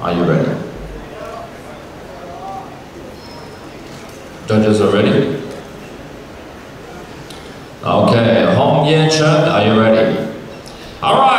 Are you ready? Judges are ready? Okay, Hong Ye Chen, are you ready? All right,